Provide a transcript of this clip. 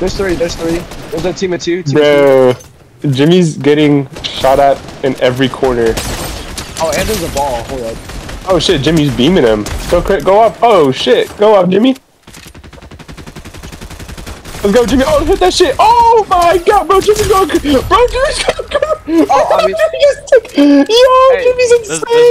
There's three, there's three. There's a team of two. Team of Bro, Jimmy's getting shot at in every corner. Oh, and there's a ball. Hold up. Oh shit, Jimmy's beaming him. Go crit, go up. Oh shit, go up, Jimmy. Let's go, Jimmy. Oh, hit that shit. Oh my god, bro, Jimmy's going. Bro, Jimmy's going. Oh, I mean- Jimmy's, yo, Hey, Jimmy's This- insane. this